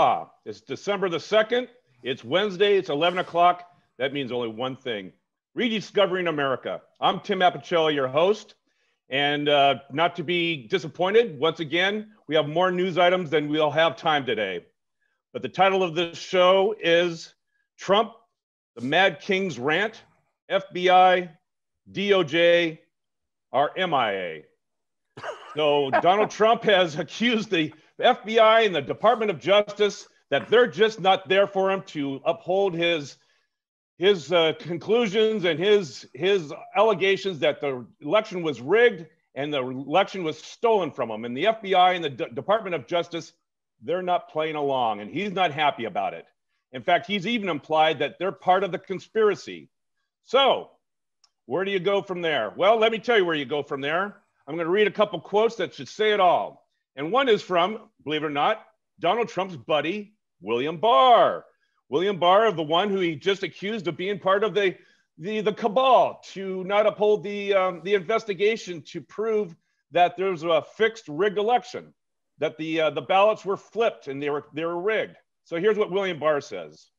Aloha. It's December the 2nd. It's Wednesday. It's 11 o'clock. That means only one thing rediscovering America. I'm Tim Apicella, your host. And uh, not to be disappointed, once again, we have more news items than we'll have time today. But the title of this show is Trump, the Mad King's Rant, FBI, DOJ, or MIA. So Donald Trump has accused the FBI and the Department of Justice that they're just not there for him to uphold his his uh, conclusions and his his allegations that the election was rigged and the election was stolen from him. And the FBI and the D- Department of Justice, they're not playing along, and he's not happy about it. In fact, he's even implied that they're part of the conspiracy. So, where do you go from there? Well, let me tell you where you go from there. I'm going to read a couple quotes that should say it all. And one is from, believe it or not, Donald Trump's buddy, William Barr. William Barr, of the one who he just accused of being part of the, the, the cabal to not uphold the, um, the investigation to prove that there was a fixed rigged election, that the, uh, the ballots were flipped and they were, they were rigged. So here's what William Barr says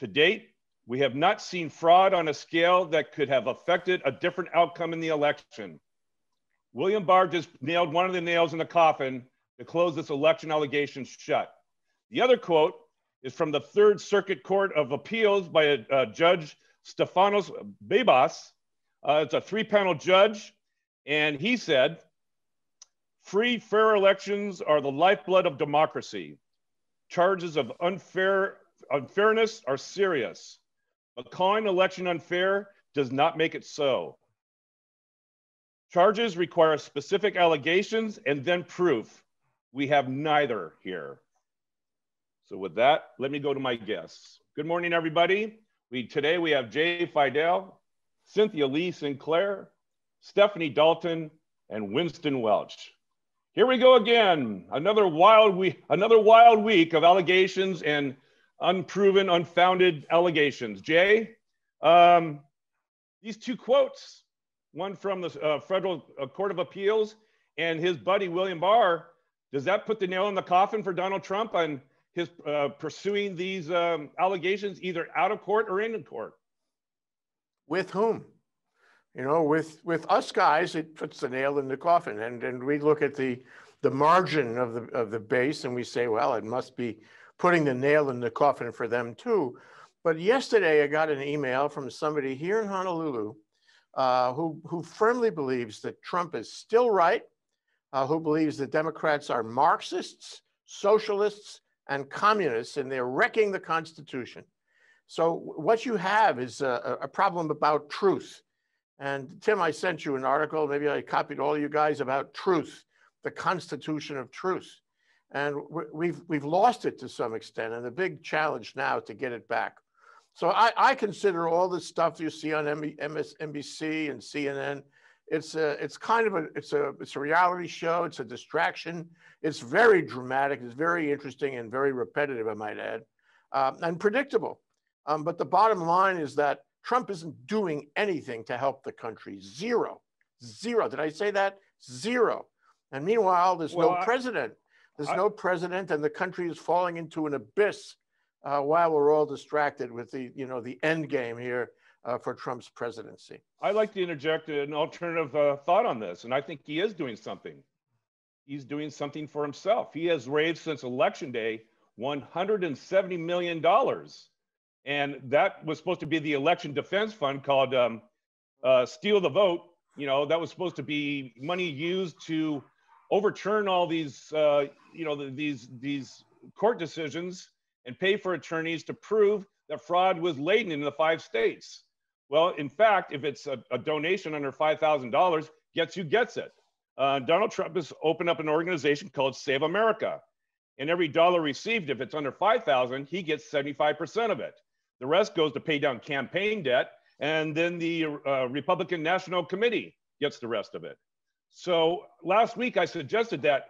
To date, we have not seen fraud on a scale that could have affected a different outcome in the election. William Barr just nailed one of the nails in the coffin to close this election allegation shut. The other quote is from the Third Circuit Court of Appeals by a, a Judge Stephanos Bibas. Uh, it's a three panel judge, and he said, Free, fair elections are the lifeblood of democracy. Charges of unfair unfairness are serious, but calling election unfair does not make it so. Charges require specific allegations and then proof. We have neither here. So with that, let me go to my guests. Good morning, everybody. We today we have Jay Fidell, Cynthia Lee Sinclair, Stephanie Dalton, and Winston Welch. Here we go again. Another wild week, another wild week of allegations and unproven, unfounded allegations. Jay, um, these two quotes one from the uh, Federal uh, Court of Appeals and his buddy William Barr, does that put the nail in the coffin for Donald Trump on his uh, pursuing these um, allegations either out of court or in court? With whom? You know, with with us guys, it puts the nail in the coffin, and and we look at the the margin of the of the base, and we say, well, it must be putting the nail in the coffin for them too. But yesterday, I got an email from somebody here in Honolulu uh, who, who firmly believes that Trump is still right, uh, who believes that Democrats are Marxists, socialists, and communists, and they're wrecking the Constitution. So what you have is a, a problem about truth. And Tim, I sent you an article, maybe I copied all you guys about truth, the Constitution of truth. And we've, we've lost it to some extent. And the big challenge now to get it back. So I, I consider all the stuff you see on MSNBC and CNN, it's a, it's kind of a, it's a, it's a reality show. It's a distraction. It's very dramatic. It's very interesting and very repetitive, I might add, um, and predictable. Um, but the bottom line is that Trump isn't doing anything to help the country. Zero, zero. Did I say that? Zero. And meanwhile, there's well, no I, president. There's I, no president, and the country is falling into an abyss uh, while we're all distracted with the, you know, the end game here uh, for Trump's presidency. I'd like to interject an alternative uh, thought on this, and I think he is doing something. He's doing something for himself. He has raised since election day $170 million. And that was supposed to be the election defense fund called um, uh, Steal the Vote. You know, that was supposed to be money used to overturn all these, uh, you know, the, these, these court decisions and pay for attorneys to prove that fraud was laden in the five states. Well, in fact, if it's a, a donation under $5,000, gets you gets it. Uh, Donald Trump has opened up an organization called Save America. And every dollar received, if it's under 5,000, he gets 75% of it. The rest goes to pay down campaign debt. And then the uh, Republican National Committee gets the rest of it. So last week I suggested that,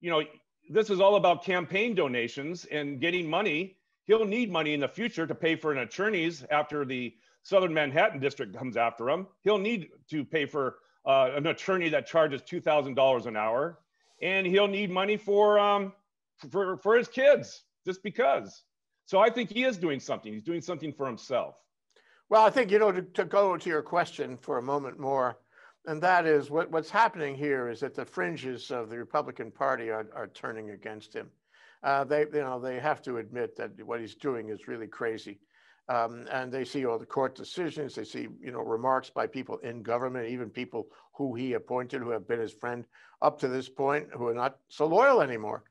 you know, this is all about campaign donations and getting money. He'll need money in the future to pay for an attorneys after the Southern Manhattan District comes after him. He'll need to pay for uh, an attorney that charges $2,000 an hour. And he'll need money for, um, for, for his kids just because. So I think he is doing something. He's doing something for himself. Well, I think, you know, to, to go to your question for a moment more, and that is what, what's happening here is that the fringes of the Republican Party are, are turning against him. Uh, they, you know, they have to admit that what he's doing is really crazy. Um, and they see all the court decisions. They see, you know, remarks by people in government, even people who he appointed, who have been his friend up to this point, who are not so loyal anymore.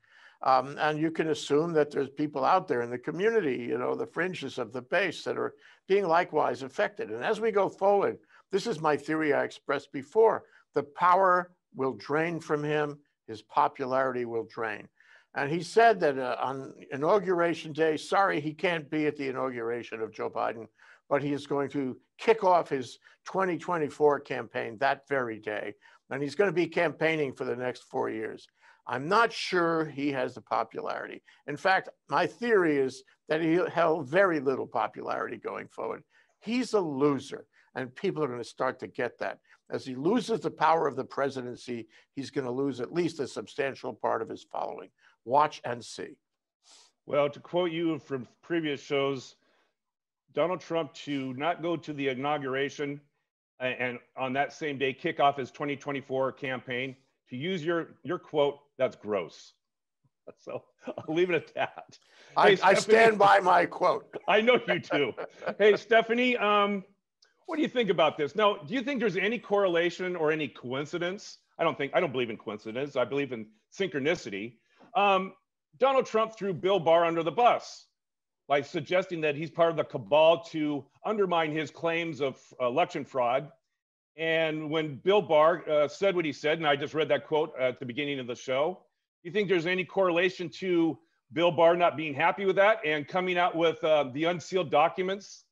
Um, and you can assume that there's people out there in the community, you know, the fringes of the base that are being likewise affected. And as we go forward, this is my theory I expressed before. The power will drain from him, his popularity will drain. And he said that uh, on inauguration day, sorry, he can't be at the inauguration of Joe Biden, but he is going to kick off his 2024 campaign that very day. And he's going to be campaigning for the next four years. I'm not sure he has the popularity. In fact, my theory is that he held very little popularity going forward. He's a loser, and people are going to start to get that. As he loses the power of the presidency, he's going to lose at least a substantial part of his following. Watch and see. Well, to quote you from previous shows, Donald Trump to not go to the inauguration and on that same day kick off his 2024 campaign, to use your, your quote, that's gross. So I'll leave it at that. I, hey, I stand by my quote. I know you do. hey, Stephanie, um, what do you think about this? Now, do you think there's any correlation or any coincidence? I don't think, I don't believe in coincidence. I believe in synchronicity. Um, Donald Trump threw Bill Barr under the bus by suggesting that he's part of the cabal to undermine his claims of election fraud. And when Bill Barr uh, said what he said, and I just read that quote at the beginning of the show, do you think there's any correlation to Bill Barr not being happy with that and coming out with uh, the unsealed documents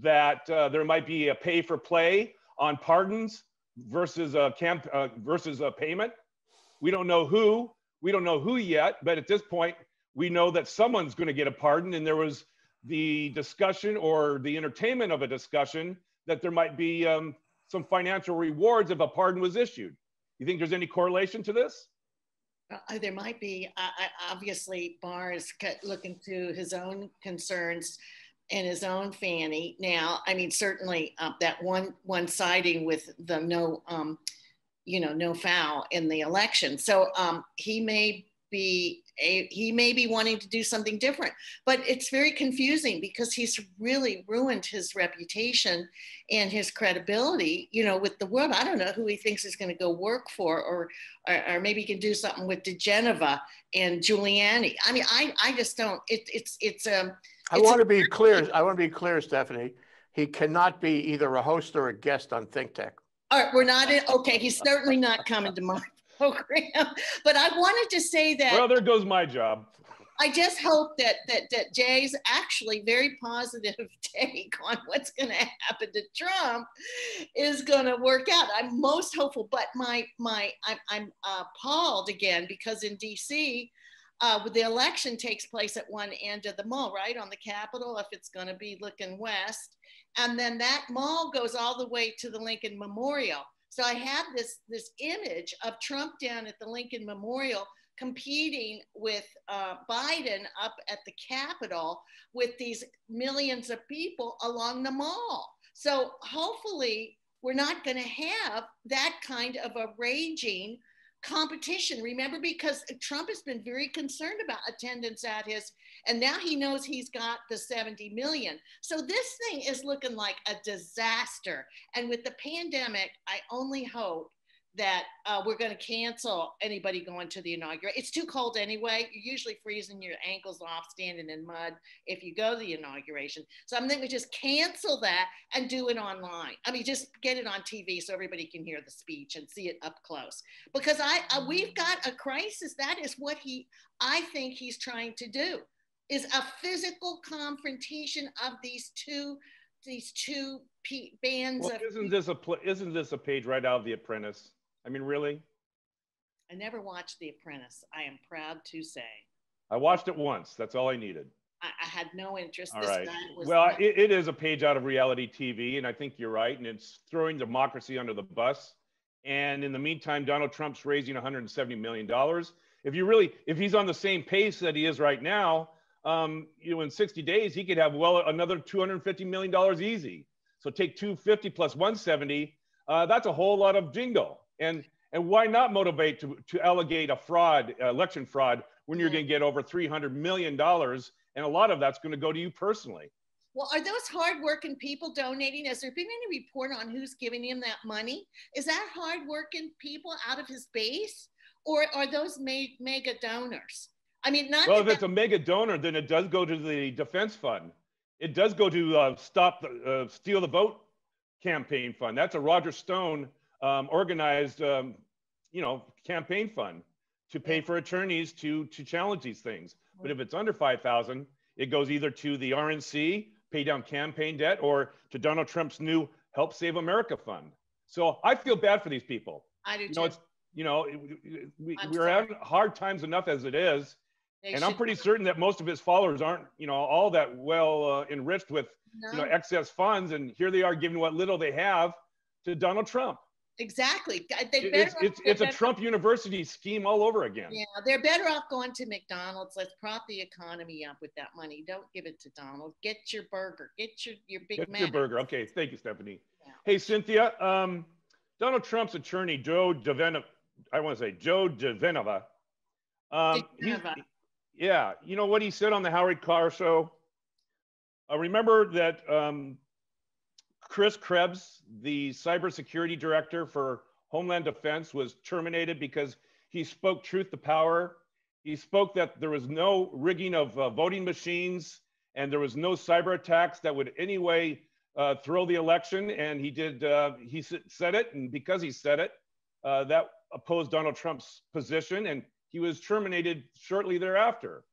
that uh, there might be a pay for play on pardons versus a camp uh, versus a payment? We don't know who, we don't know who yet, but at this point, we know that someone's going to get a pardon. And there was the discussion or the entertainment of a discussion that there might be um, some financial rewards if a pardon was issued. You think there's any correlation to this? Uh, there might be. Obviously, Barr is looking to his own concerns and his own fanny. Now, I mean, certainly uh, that one one siding with the no um, you know, no foul in the election. So um, he may be a, he may be wanting to do something different, but it's very confusing because he's really ruined his reputation and his credibility, you know, with the world. I don't know who he thinks he's going to go work for, or, or, or maybe he can do something with diGenova and Giuliani. I mean, I, I just don't. It, it's it's um. I want to be clear. I want to be clear, Stephanie. He cannot be either a host or a guest on Think Tech. All right, we're not in, okay. He's certainly not coming to my program, but I wanted to say that. Well, there goes my job. I just hope that that that Jay's actually very positive take on what's going to happen to Trump is going to work out. I'm most hopeful, but my my I'm, I'm uh, appalled again because in D.C. Uh, the election takes place at one end of the mall, right on the Capitol, if it's going to be looking west, and then that mall goes all the way to the Lincoln Memorial. So I have this this image of Trump down at the Lincoln Memorial competing with uh, Biden up at the Capitol with these millions of people along the mall. So hopefully we're not going to have that kind of a raging competition. Remember, because Trump has been very concerned about attendance at his, and now he knows he's got the 70 million. So this thing is looking like a disaster. And with the pandemic, I only hope that uh, we're going to cancel anybody going to the inauguration. It's too cold anyway. You're usually freezing your ankles off standing in mud if you go to the inauguration. So I'm thinking we just cancel that and do it online. I mean, just get it on TV so everybody can hear the speech and see it up close. Because I uh, we've got a crisis. That is what he, I think he's trying to do, is a physical confrontation of these two these two bands well, of isn't this a pl- isn't this a page right out of The Apprentice? I mean, really? I never watched The Apprentice. I am proud to say. I watched it once. That's all I needed. I, I had no interest. All right. well, not- it, it is a page out of reality TV, and I think you're right. And it's throwing democracy under the bus. And in the meantime, Donald Trump's raising 170 million dollars. if you really, if he's on the same pace that he is right now, um, you know, in 60 days, he could have well another 250 million dollars easy. So take 250 plus 170. Uh, that's a whole lot of jingle. And and why not motivate to, to allegate a fraud, uh, election fraud, when you're going to get over 300 million dollars, and a lot of that's going to go to you personally. Well, are those hardworking people donating? Has there been any report on who's giving him that money? Is that hardworking people out of his base, or are those mega donors? I mean, not. Well, if it's a mega donor, then it does go to the defense fund. It does go to uh, stop the uh, steal the vote campaign fund. That's a Roger Stone um, organized, um, you know, campaign fund to pay for attorneys to to challenge these things. But if it's under five thousand, it goes either to the RNC pay down campaign debt or to Donald Trump's new Help Save America fund. So I feel bad for these people. I do you too. know, it's, you know, we, we're having hard times enough as it is. They and I'm pretty certain that most of his followers aren't, you know, all that well uh, enriched with, no. you know, excess funds. And here they are giving what little they have to Donald Trump. Exactly. They it's it's, it's a Trump University scheme all over again. Yeah, they're better off going to McDonald's. Let's prop the economy up with that money. Don't give it to Donald. Get your burger. Get your your Big Get Mac. your burger. Okay, thank you, Stephanie. Yeah. Hey, Cynthia. Um, Donald Trump's attorney, Joe DeVenova, I want to say Joe DeVenova. Um, yeah, you know what he said on the Howard Carr show. Uh, remember that um, Chris Krebs, the cybersecurity director for Homeland Defense, was terminated because he spoke truth to power. He spoke that there was no rigging of uh, voting machines and there was no cyber attacks that would anyway uh, throw the election. And he did, uh, he said it. And because he said it, uh, that opposed Donald Trump's position and he was terminated shortly thereafter.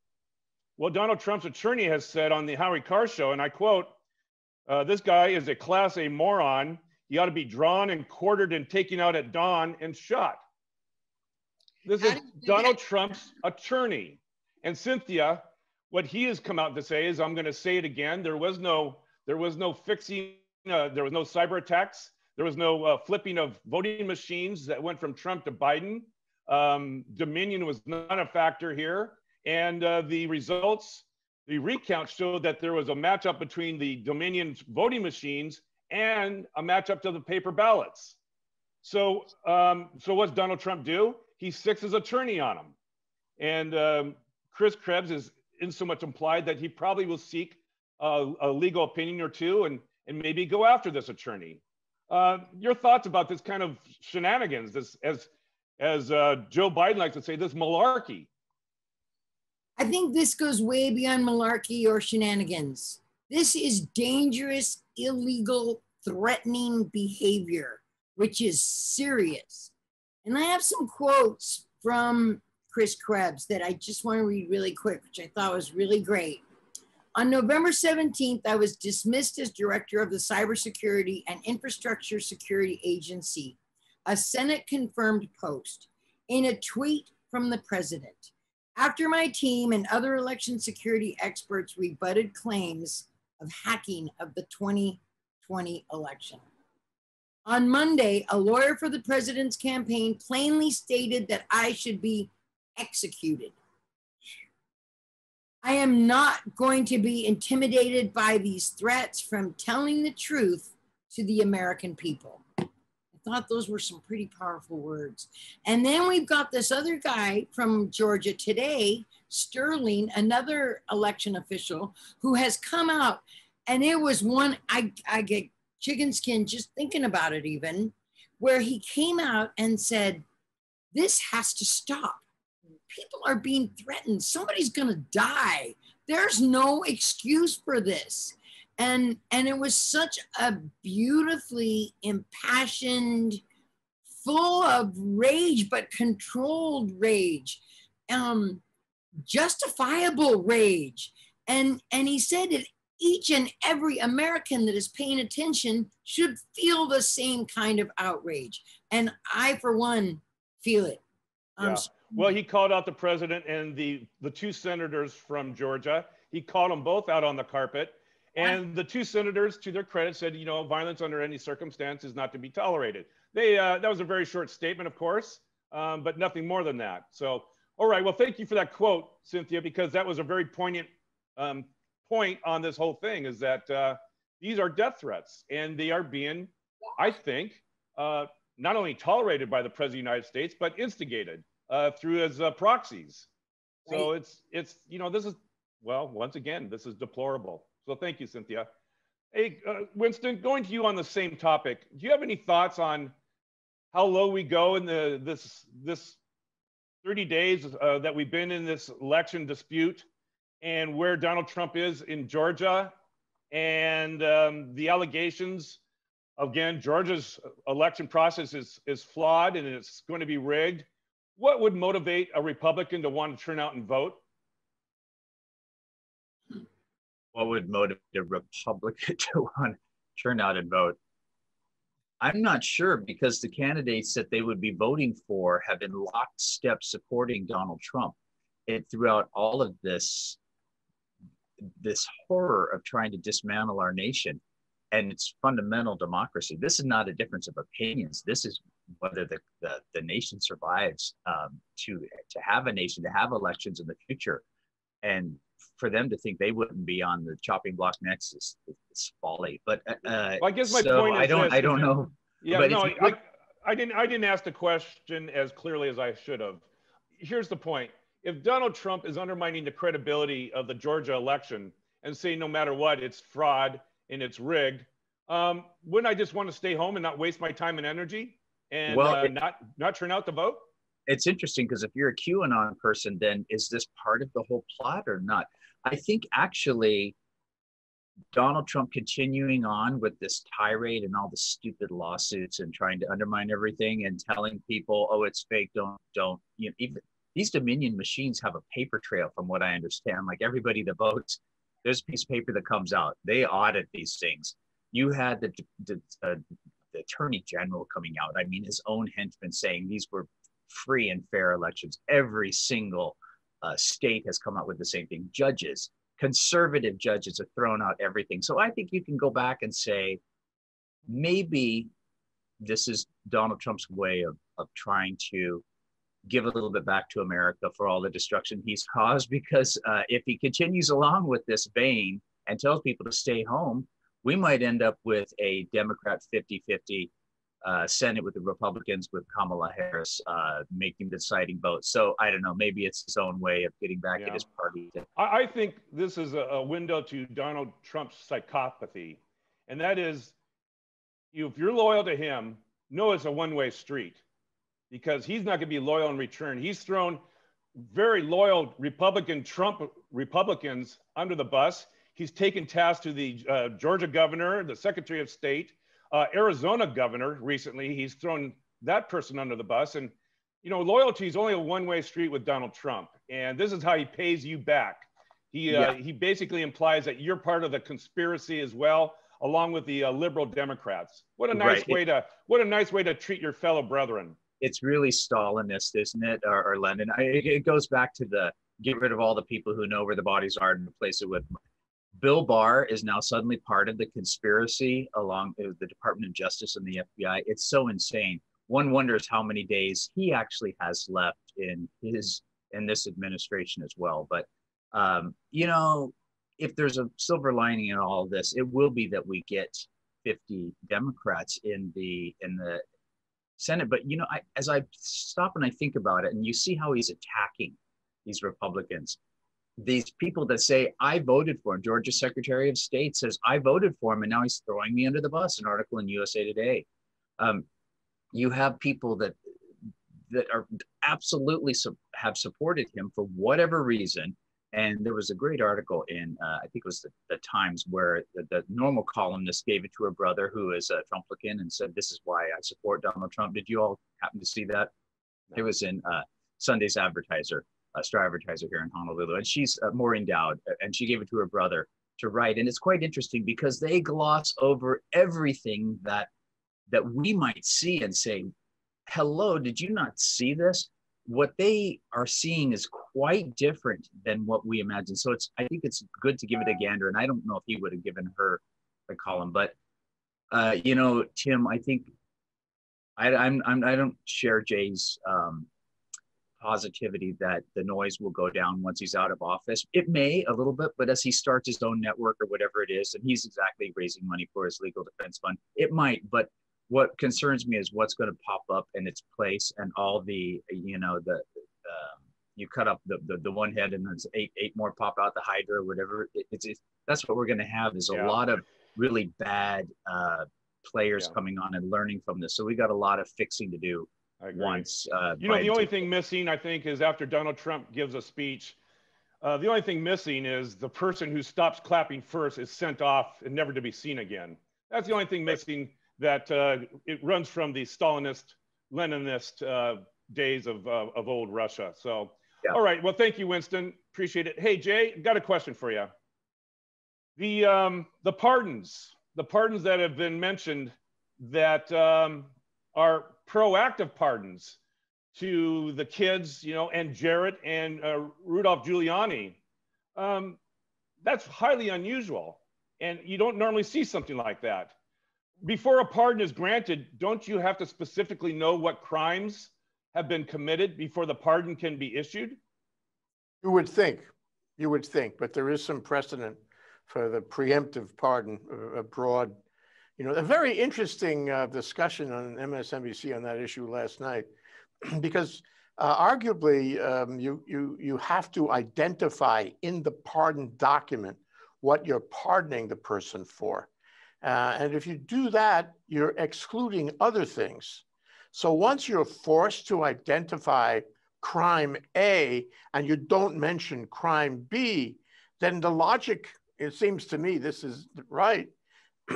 Well, Donald Trump's attorney has said on the Howie Carr show, and I quote, uh, this guy is a class A moron. He ought to be drawn and quartered and taken out at dawn and shot. This is Donald Trump's attorney. And Cynthia, what he has come out to say is, I'm going to say it again. There was no, there was no fixing, uh, there was no cyber attacks. There was no uh, flipping of voting machines that went from Trump to Biden. Um, Dominion was not a factor here. And uh, the results the recount showed that there was a matchup between the Dominion's voting machines and a matchup to the paper ballots. So, um, so what's Donald Trump do? He sticks his attorney on him. And um, Chris Krebs is in so much implied that he probably will seek a, a legal opinion or two and, and maybe go after this attorney. Uh, your thoughts about this kind of shenanigans, this as as uh, Joe Biden likes to say, this malarkey. I think this goes way beyond malarkey or shenanigans. This is dangerous, illegal, threatening behavior, which is serious. And I have some quotes from Chris Krebs that I just want to read really quick, which I thought was really great. On November 17th, I was dismissed as director of the Cybersecurity and Infrastructure Security Agency, a Senate confirmed post. In a tweet from the president, after my team and other election security experts rebutted claims of hacking of the 2020 election. On Monday, a lawyer for the president's campaign plainly stated that I should be executed. I am not going to be intimidated by these threats from telling the truth to the American people thought those were some pretty powerful words. And then we've got this other guy from Georgia today, Sterling, another election official, who has come out. And it was one, I, I get chicken skin just thinking about it, even, where he came out and said, This has to stop. People are being threatened. Somebody's going to die. There's no excuse for this and and it was such a beautifully impassioned full of rage but controlled rage um justifiable rage. And and he said that each and every american that is paying attention should feel the same kind of outrage. And i for one feel it. Um, yeah. well he called out the president and the the two senators from georgia. He called them both out on the carpet and the two senators, to their credit, said, you know, violence under any circumstance is not to be tolerated. They uh, that was a very short statement, of course, um, but nothing more than that. So All right. Well, thank you for that quote, Cynthia, because that was a very poignant um, point on this whole thing. Is that uh, these are death threats, and they are being, I think, uh, not only tolerated by the president of the United States, but instigated uh, through his uh, proxies. So right. it's it's you know this is well once again this is deplorable. So thank you, Cynthia. Hey, uh, Winston, going to you on the same topic. Do you have any thoughts on how low we go in the this this 30 days uh, that we've been in this election dispute, and where Donald Trump is in Georgia, and um, the allegations? Again, Georgia's election process is is flawed and it's going to be rigged. What would motivate a Republican to want to turn out and vote? What would motivate a Republican to want to turn out and vote? I'm not sure because the candidates that they would be voting for have been lockstep supporting Donald Trump. And throughout all of this, this horror of trying to dismantle our nation and its fundamental democracy. This is not a difference of opinions. This is whether the, the, the nation survives um, to to have a nation, to have elections in the future, and for them to think they wouldn't be on the chopping block next is, is folly. But uh, well, I guess my so point is I don't this, I don't know. Yeah, no, I, I didn't I didn't ask the question as clearly as I should have. Here's the point: if Donald Trump is undermining the credibility of the Georgia election and saying no matter what it's fraud and it's rigged, um, wouldn't I just want to stay home and not waste my time and energy? and well, uh, it, not not turn out the vote? It's interesting because if you're a QAnon person, then is this part of the whole plot or not? I think actually Donald Trump continuing on with this tirade and all the stupid lawsuits and trying to undermine everything and telling people, oh, it's fake, don't, don't, you know, even these Dominion machines have a paper trail from what I understand. Like everybody that votes, there's a piece of paper that comes out. They audit these things. You had the, the uh, the attorney general coming out. I mean, his own henchmen saying these were free and fair elections. Every single uh, state has come out with the same thing. Judges, conservative judges have thrown out everything. So I think you can go back and say, maybe this is Donald Trump's way of, of trying to give a little bit back to America for all the destruction he's caused. Because uh, if he continues along with this vein and tells people to stay home, we might end up with a Democrat 50 50 uh, Senate with the Republicans with Kamala Harris uh, making the deciding vote. So I don't know. Maybe it's his own way of getting back yeah. at his party. I, I think this is a, a, window to Donald Trump's psychopathy, and that is, you, if you're loyal to him, know it's a one-way street, because he's not going to be loyal in return. He's thrown very loyal Republican Trump Republicans under the bus. He's taken tasks to the uh, Georgia governor, the Secretary of State, uh, Arizona governor recently. He's thrown that person under the bus. And, you know, loyalty is only a one way street with Donald Trump. And this is how he pays you back. He, uh, he basically implies that you're part of the conspiracy as well, along with the uh, liberal Democrats. What a nice right. way to what a nice way to treat your fellow brethren. It's really Stalinist, isn't it, or, or Lenin? I, it goes back to the get rid of all the people who know where the bodies are and replace it with Bill Barr is now suddenly part of the conspiracy along with the Department of Justice and the FBI. It's so insane. One wonders how many days he actually has left in his in this administration as well. But um, you know, if there's a silver lining in all this, it will be that we get 50 Democrats in the in the Senate. But you know, I, as I stop and I think about it, and you see how he's attacking these Republicans these people that say I voted for him. Georgia Secretary of State says I voted for him, and now he's throwing me under the bus. An article in USA Today. Um, you have people that that are absolutely su- have supported him for whatever reason. And there was a great article in uh, I think it was the, the Times where the, the, normal columnist gave it to her brother who is a Trumplican and said, "This is why I support Donald Trump." Did you all happen to see that? It was in uh, Sunday's Advertiser a Star-Advertiser here in Honolulu, and she's uh, Maureen Dowd, uh, and she gave it to her brother to write. And it's quite interesting because they gloss over everything that that we might see and say, "Hello, did you not see this?" What they are seeing is quite different than what we imagine. So it's I think it's good to give it a gander. And I don't know if he would have given her a column, but uh, you know, Tim, I think I, I'm, I'm I don't share Jay's um, positivity that the noise will go down once he's out of office. It may a little bit, but as he starts his own network or whatever it is, and he's exactly raising money for his legal defense fund, it might. But what concerns me is what's going to pop up in its place and all the, you know, the, you cut up the, the, the one head and there's eight eight more pop out the hydra or whatever. It, it's, it's that's what we're going to have is a Yeah. lot of really bad uh, players Yeah. coming on and learning from this. So we got a lot of fixing to do. Once. Uh, You know, the only thing missing, I think, is after Donald Trump gives a speech, uh, the only thing missing is the person who stops clapping first is sent off and never to be seen again. That's the only thing missing that uh, it runs from the Stalinist, Leninist uh, days of, uh, of old Russia. So, Yeah. all right. Well, thank you, Winston. Appreciate it. Hey, Jay, got a question for you. The, um, the pardons, the pardons that have been mentioned that um, are proactive pardons to the kids, you know, and Jared and uh, Rudolph Giuliani. Um, that's highly unusual. And you don't normally see something like that. Before a pardon is granted, don't you have to specifically know what crimes have been committed before the pardon can be issued? You would think, you would think, but there is some precedent for the preemptive pardon uh, abroad. You know, a very interesting uh, discussion on MSNBC on that issue last night, because uh, arguably um, you, you, you have to identify in the pardon document what you're pardoning the person for. Uh, and if you do that, you're excluding other things. So once you're forced to identify crime A and you don't mention crime B, then the logic, it seems to me, this is right,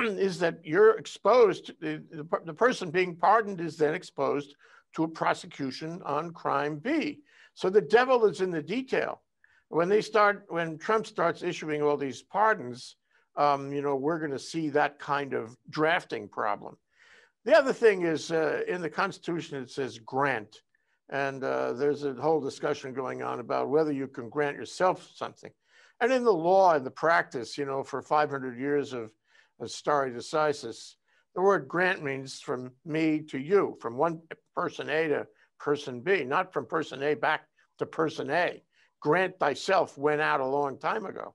is that you're exposed, the, the, person being pardoned is then exposed to a prosecution on crime B. So the devil is in the detail. When they start, when Trump starts issuing all these pardons, um, you know, we're going to see that kind of drafting problem. The other thing is uh, in the Constitution, it says grant. And uh, there's a whole discussion going on about whether you can grant yourself something. And in the law and the practice, you know, for 500 years of, of stare decisis, the word grant means from me to you, from one person A to person B, not from person A back to person A. Grant thyself went out a long time ago.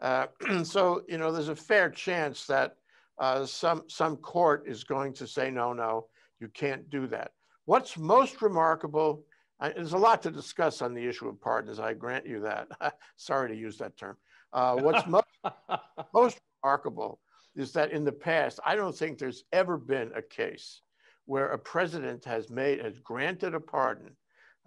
Uh, so, you know, there's a fair chance that uh, some, some court is going to say, no, no, you can't do that. What's most remarkable, uh, there's a lot to discuss on the issue of pardons, I grant you that. Sorry to use that term. Uh, what's most, most remarkable is that in the past, I don't think there's ever been a case where a president has made, has granted a pardon,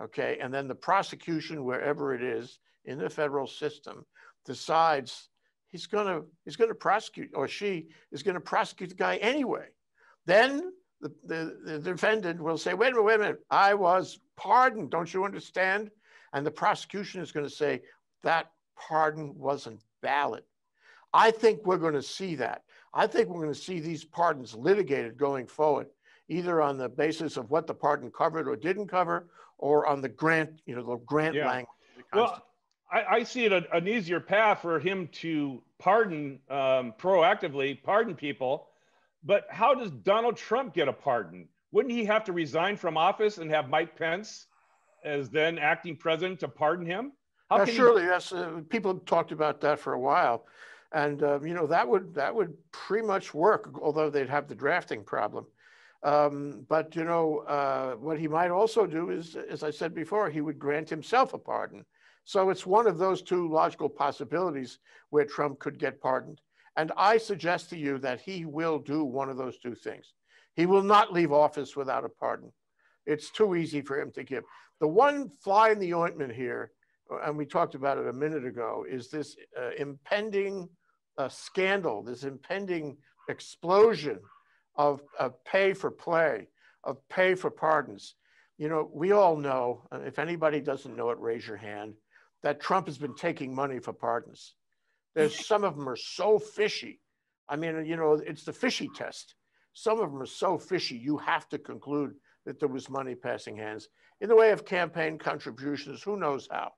okay, and then the prosecution, wherever it is in the federal system, decides he's gonna, he's gonna prosecute, or she is gonna prosecute the guy anyway. Then the, the, the defendant will say, wait a minute, wait a minute, I was pardoned, don't you understand? And the prosecution is to say that pardon wasn't valid. I think we're going to see that. I think we're going to see these pardons litigated going forward, either on the basis of what the pardon covered or didn't cover, or on the grant, you know, the grant Yeah. language. the Well, I, I see it a, an easier path for him to pardon um, proactively, pardon people. But how does Donald Trump get a pardon? Wouldn't he have to resign from office and have Mike Pence as then acting president to pardon him? How can he- surely, yes. Uh, people have talked about that for a while, and uh, you know that would that would pretty much work. Although they'd have the drafting problem, um, but you know uh, what he might also do is, as I said before, he would grant himself a pardon. So it's one of those two logical possibilities where Trump could get pardoned. And I suggest to you that he will do one of those two things. He will not leave office without a pardon. It's too easy for him to give. The one fly in the ointment here, and we talked about it a minute ago, is this uh, impending uh, scandal, this impending explosion of, of pay for play, of pay for pardons. You know, we all know, and if anybody doesn't know it, raise your hand, that Trump has been taking money for pardons. There's some of them are so fishy. I mean, you know, it's the fishy test. Some of them are so fishy, you have to conclude that there was money passing hands in the way of campaign contributions, who knows how.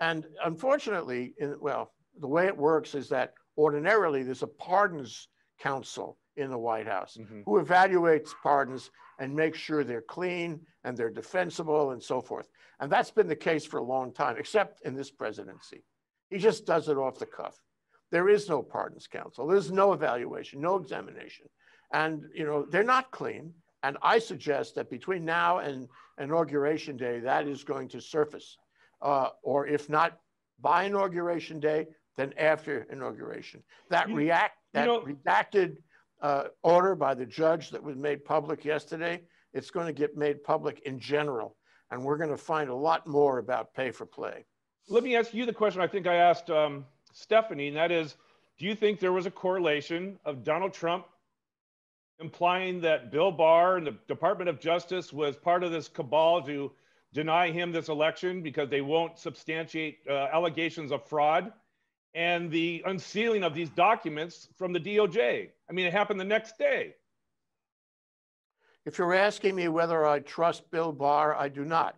And unfortunately, in, well, the way it works is that ordinarily there's a pardons council in the White House Mhm. who evaluates pardons and makes sure they're clean and they're defensible and so forth. And that's been the case for a long time, except in this presidency. He just does it off the cuff. There is no pardons council. There's no evaluation, no examination. And, you know, they're not clean. And I suggest that between now and inauguration day, that is going to surface. Uh, or if not by inauguration day, then after inauguration. That You- react, you know- redacted uh, order by the judge that was made public yesterday, it's going to get made public in general. And we're going to find a lot more about pay for play. Let me ask you the question I think I asked um, Stephanie, and that is do you think there was a correlation of Donald Trump implying that Bill Barr and the Department of Justice was part of this cabal to deny him this election because they won't substantiate uh, allegations of fraud and the unsealing of these documents from the DOJ? I mean, it happened the next day. If you're asking me whether I trust Bill Barr, I do not.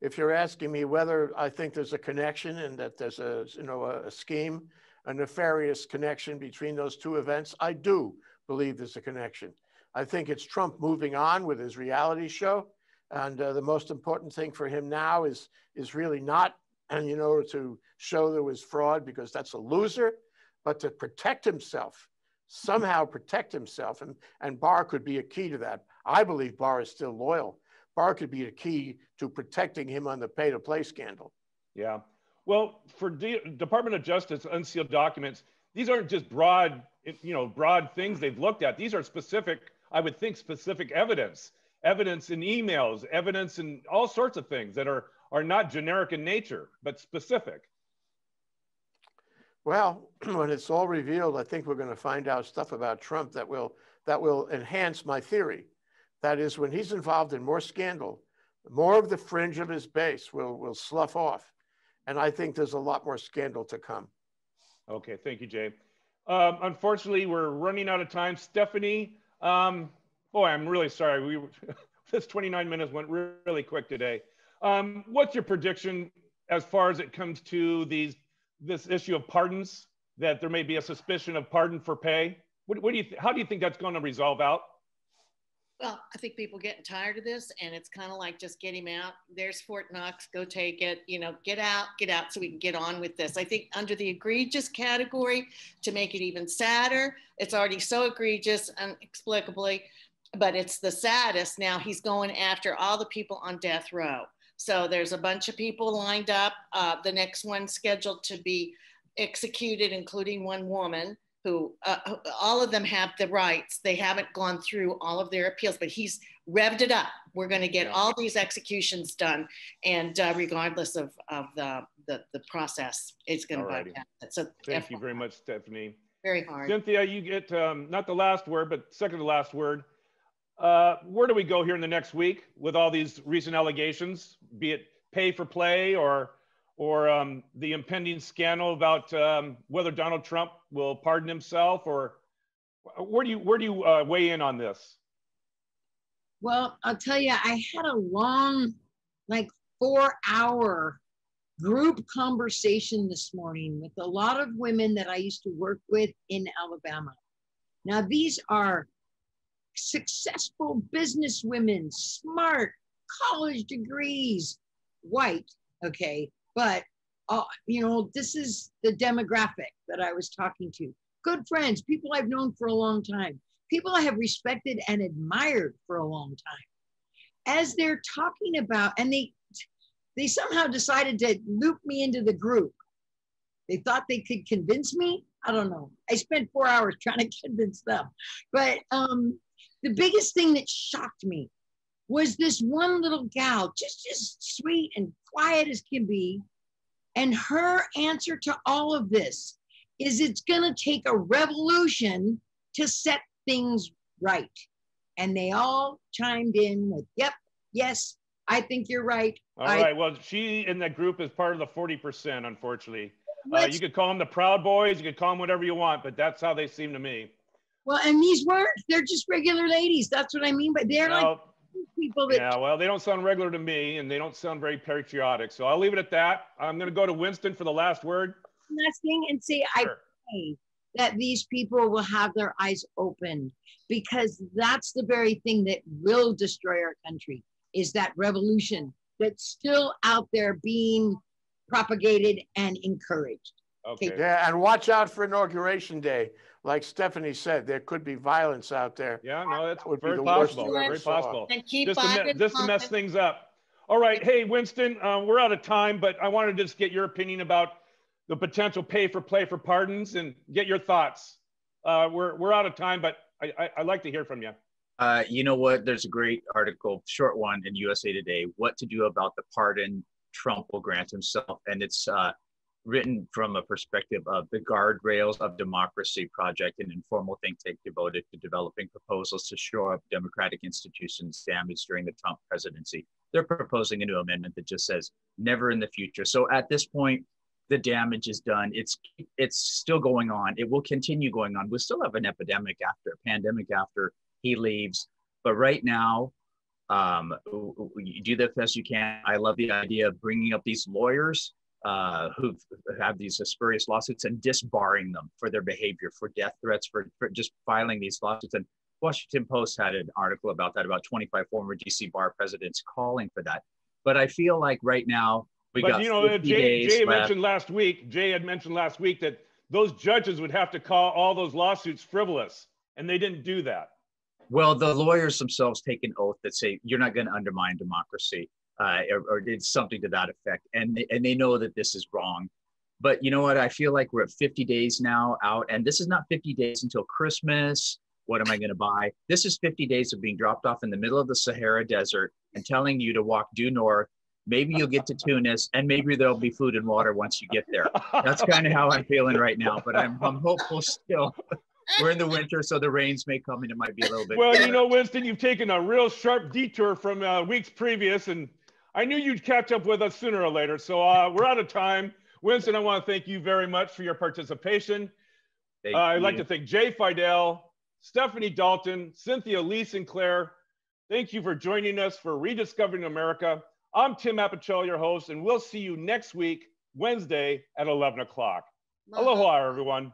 If you're asking me whether I think there's a connection and that there's a, you know, a, scheme, a nefarious connection between those two events, I do believe there's a connection. I think it's Trump moving on with his reality show. And uh, the most important thing for him now is, is really not, and you know, to show there was fraud because that's a loser, but to protect himself, somehow protect himself. And, and Barr could be a key to that. I believe Barr is still loyal. Barr could be a key to protecting him on the pay to play scandal. Yeah. Well, for D- Department of Justice unsealed documents, these aren't just broad, you know, broad things they've looked at. These are specific, I would think, specific evidence, evidence in emails, evidence in all sorts of things that are are not generic in nature, but specific. Well, when it's all revealed, I think we're going to find out stuff about Trump that will that will enhance my theory. That is, when he's involved in more scandal, more of the fringe of his base will will slough off, and I think there's a lot more scandal to come. Okay, thank you, Jay. Um, unfortunately, we're running out of time. Stephanie, um, boy, I'm really sorry. We this 29 minutes went really quick today. Um, what's your prediction as far as it comes to these this issue of pardons? That there may be a suspicion of pardon for pay. What, what do you? How do you think that's going to resolve out? Well, I think people getting tired of this, and it's kind of like just get him out. There's Fort Knox, go take it. You know, get out, get out, so we can get on with this. I think under the egregious category, to make it even sadder, it's already so egregious inexplicably, but it's the saddest. Now he's going after all the people on death row. So there's a bunch of people lined up. Uh, the next one scheduled to be executed, including one woman who uh, all of them have the rights. They haven't gone through all of their appeals, but he's revved it up. We're going to get Yeah. all these executions done, and uh, regardless of, of the, the the process, it's going to bypass it. So Thank you very much, Stephanie. Very hard. Cynthia, you get um, not the last word, but second to last word. Uh, where do we go here in the next week with all these recent allegations, be it pay for play or or um, the impending scandal about um, whether Donald Trump will pardon himself, or where do you where do you uh, weigh in on this? Well, I'll tell you, I had a long, like four hour group conversation this morning with a lot of women that I used to work with in Alabama. Now, these are successful business women, smart, college degrees, white, okay, but uh, you know, this is the demographic that I was talking to. Good friends, people I've known for a long time, people I have respected and admired for a long time. As they're talking about, and they they somehow decided to loop me into the group. They thought they could convince me. I don't know. I spent four hours trying to convince them. But um, the biggest thing that shocked me was this one little gal, just as sweet and quiet as can be. And her answer to all of this is it's going to take a revolution to set things right. And they all chimed in with, yep, yes, I think you're right. All I- right. Well, she in that group is part of the forty percent, unfortunately. Uh, you could call them the Proud Boys, you could call them whatever you want, but that's how they seem to me. Well, and these weren't, they're just regular ladies. That's what I mean. But they're like people that Yeah, well, they don't sound regular to me, and they don't sound very patriotic. So I'll leave it at that. I'm going to go to Winston for the last word. last thing and say, I pray that these people will have their eyes opened because that's the very thing that will destroy our country is that revolution that's still out there being propagated and encouraged. Okay. Yeah, and watch out for inauguration day. Like Stephanie said, there could be violence out there. Yeah, no, that's That would be very the worst possible. you ever Very saw. possible. And keep Just to, me- just to mess things up. All right. Hey, Winston, uh, we're out of time, but I wanted to just get your opinion about the potential pay for play for pardons and get your thoughts. Uh, we're, we're out of time, but I, I, I'd like to hear from you. Uh, you know what? There's a great article, short one in USA Today, what to do about the pardon Trump will grant himself. And it's uh, written from a perspective of the Guardrails of Democracy Project, an informal think tank devoted to developing proposals to shore up democratic institutions damaged during the Trump presidency. They're proposing a new amendment that just says never in the future. So at this point, the damage is done. It's it's still going on. It will continue going on. We'll still have an epidemic after, a pandemic after he leaves. But right now, um, you do the best you can. I love the idea of bringing up these lawyers uh, who have these spurious lawsuits and disbarring them for their behavior, for death threats, for, for just filing these lawsuits. And Washington Post had an article about that, about 25 former DC bar presidents calling for that. But I feel like right now we but got you know, 50 Jay, Jay mentioned last week, Jay had mentioned last week that those judges would have to call all those lawsuits frivolous, and they didn't do that. Well, the lawyers themselves take an oath that say you're not going to undermine democracy, uh, or, or it's something to that effect, and they, and they know that this is wrong. But you know what? I feel like we're at 50 days now out, and this is not 50 days until Christmas. What am I going to buy? This is 50 days of being dropped off in the middle of the Sahara Desert and telling you to walk due north. Maybe you'll get to Tunis, and maybe there'll be food and water once you get there. That's kind of how I'm feeling right now, but I'm, I'm hopeful still. We're in the winter, so the rains may come and it might be a little bit. well, you know, Winston, you've taken a real sharp detour from uh, weeks previous, and I knew you'd catch up with us sooner or later. So uh, we're out of time. Winston, I want to thank you very much for your participation. Thank Uh, I'd like to thank Jay Fidell, Stephanie Dalton, Cynthia Lee Sinclair. Thank you for joining us for Rediscovering America. I'm Tim Apicella, your host, and we'll see you next week, Wednesday at 11 o'clock. Aloha, everyone.